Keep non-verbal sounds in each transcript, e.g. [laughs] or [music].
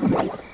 you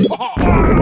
[laughs] Oh.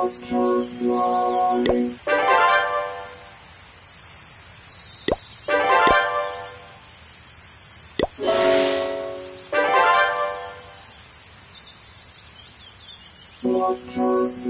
Butterfly. Butterfly.